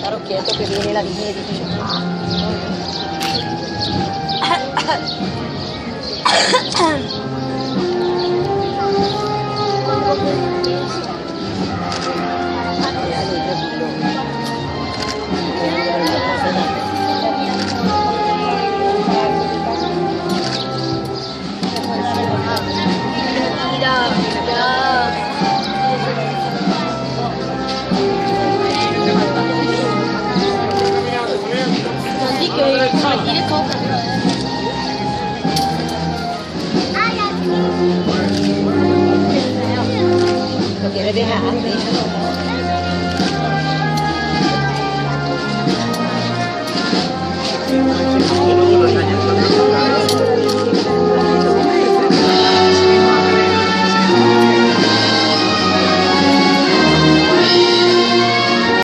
Caro Chieto che viene la linea di dice ah. 哎呀，我给你看。